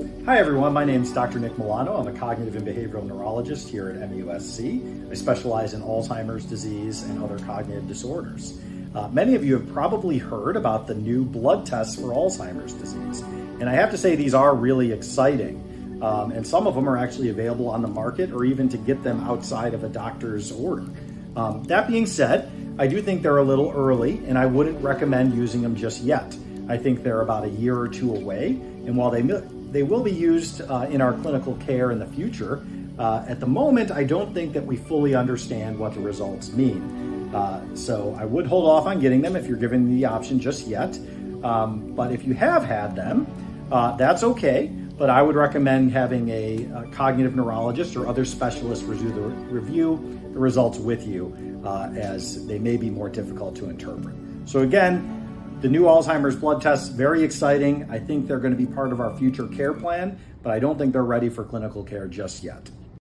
Hi everyone, my name is Dr. Nick Milano. I'm a cognitive and behavioral neurologist here at MUSC. I specialize in Alzheimer's disease and other cognitive disorders. Uh, many of you have probably heard about the new blood tests for Alzheimer's disease. And I have to say, these are really exciting. Um, and some of them are actually available on the market or even to get them outside of a doctor's order. Um, that being said, I do think they're a little early and I wouldn't recommend using them just yet. I think they're about a year or two away. And while they, they will be used uh, in our clinical care in the future, uh, at the moment, I don't think that we fully understand what the results mean. Uh, so I would hold off on getting them if you're given the option just yet. Um, but if you have had them, uh, that's okay. But I would recommend having a, a, cognitive neurologist or other specialist review the, review the results with you, uh, as they may be more difficult to interpret. So again, the new Alzheimer's blood tests, very exciting. I think they're going to be part of our future care plan, but I don't think they're ready for clinical care just yet.